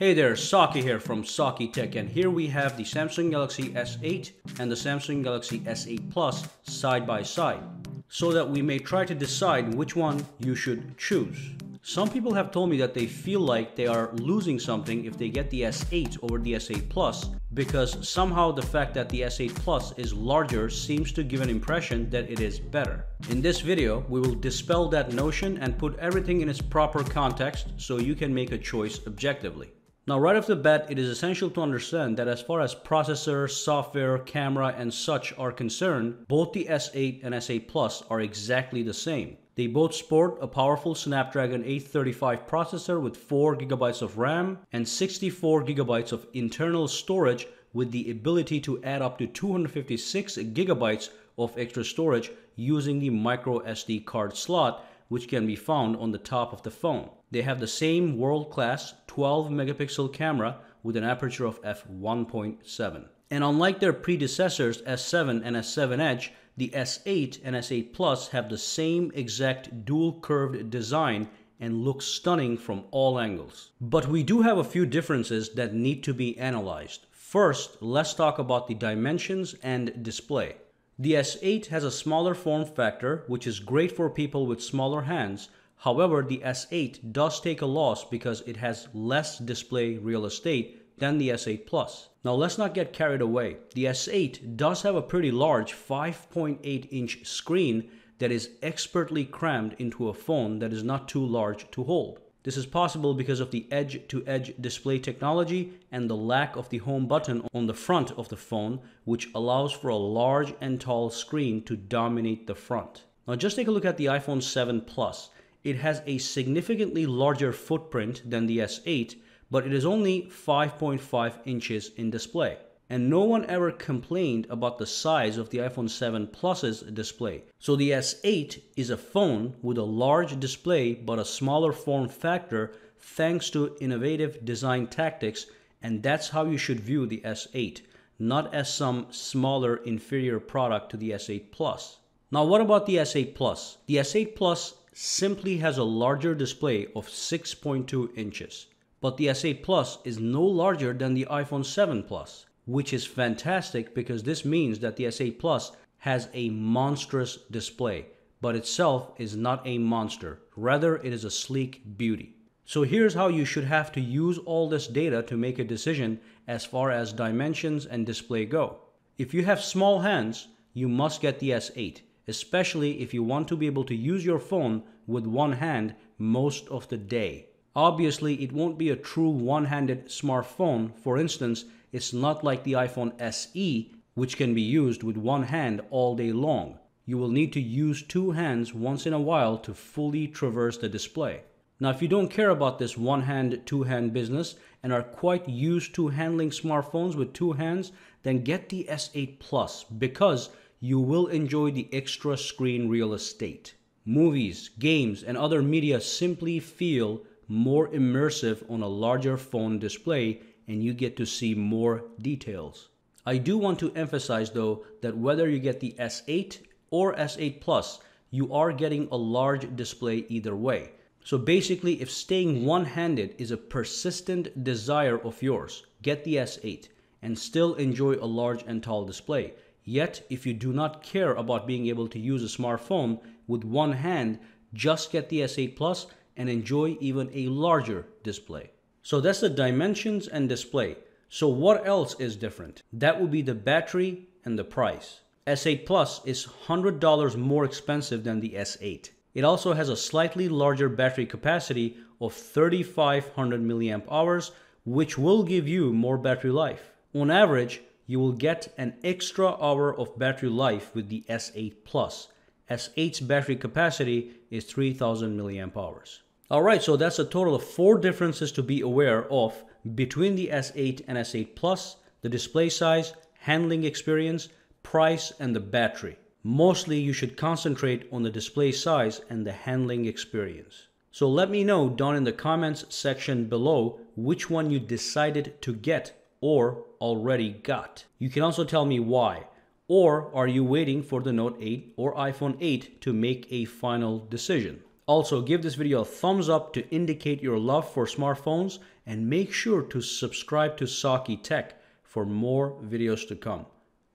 Hey there, Saki here from Saki Tech and here we have the Samsung Galaxy S8 and the Samsung Galaxy S8 Plus side by side so that we may try to decide which one you should choose. Some people have told me that they feel like they are losing something if they get the S8 over the S8 Plus because somehow the fact that the S8 Plus is larger seems to give an impression that it is better. In this video, we will dispel that notion and put everything in its proper context so you can make a choice objectively. Now right off the bat, it is essential to understand that as far as processor, software, camera, and such are concerned, both the S8 and S8 Plus are exactly the same. They both sport a powerful Snapdragon 835 processor with 4GB of RAM and 64GB of internal storage with the ability to add up to 256GB of extra storage using the micro SD card slot which can be found on the top of the phone. They have the same world-class 12 megapixel camera with an aperture of f1.7. And unlike their predecessors S7 and S7 Edge, the S8 and S8 Plus have the same exact dual curved design and look stunning from all angles. But we do have a few differences that need to be analyzed. First, let's talk about the dimensions and display. The S8 has a smaller form factor, which is great for people with smaller hands. However, the S8 does take a loss because it has less display real estate than the S8 Plus. Now let's not get carried away. The S8 does have a pretty large 5.8 inch screen that is expertly crammed into a phone that is not too large to hold. This is possible because of the edge-to-edge -edge display technology and the lack of the home button on the front of the phone, which allows for a large and tall screen to dominate the front. Now just take a look at the iPhone 7 Plus. It has a significantly larger footprint than the S8, but it is only 5.5 inches in display and no one ever complained about the size of the iPhone 7 Plus's display. So the S8 is a phone with a large display but a smaller form factor thanks to innovative design tactics and that's how you should view the S8, not as some smaller inferior product to the S8 Plus. Now what about the S8 Plus? The S8 Plus simply has a larger display of 6.2 inches. But the S8 Plus is no larger than the iPhone 7 Plus which is fantastic because this means that the S8 Plus has a monstrous display, but itself is not a monster. Rather, it is a sleek beauty. So here's how you should have to use all this data to make a decision as far as dimensions and display go. If you have small hands, you must get the S8, especially if you want to be able to use your phone with one hand most of the day. Obviously, it won't be a true one-handed smartphone. For instance, it's not like the iPhone SE, which can be used with one hand all day long. You will need to use two hands once in a while to fully traverse the display. Now, if you don't care about this one hand, two hand business and are quite used to handling smartphones with two hands, then get the S8 Plus because you will enjoy the extra screen real estate. Movies, games, and other media simply feel more immersive on a larger phone display and you get to see more details. I do want to emphasize though that whether you get the S8 or S8 Plus, you are getting a large display either way. So basically, if staying one-handed is a persistent desire of yours, get the S8 and still enjoy a large and tall display. Yet, if you do not care about being able to use a smartphone with one hand, just get the S8 Plus and enjoy even a larger display. So that's the dimensions and display. So what else is different? That would be the battery and the price. S8 Plus is $100 more expensive than the S8. It also has a slightly larger battery capacity of 3500 milliamp hours, which will give you more battery life. On average, you will get an extra hour of battery life with the S8 Plus. S8's battery capacity is 3000 milliamp hours. Alright, so that's a total of four differences to be aware of between the S8 and S8 Plus, the display size, handling experience, price, and the battery. Mostly you should concentrate on the display size and the handling experience. So let me know down in the comments section below which one you decided to get or already got. You can also tell me why. Or are you waiting for the Note 8 or iPhone 8 to make a final decision? Also, give this video a thumbs up to indicate your love for smartphones and make sure to subscribe to Saki Tech for more videos to come.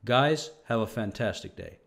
Guys, have a fantastic day.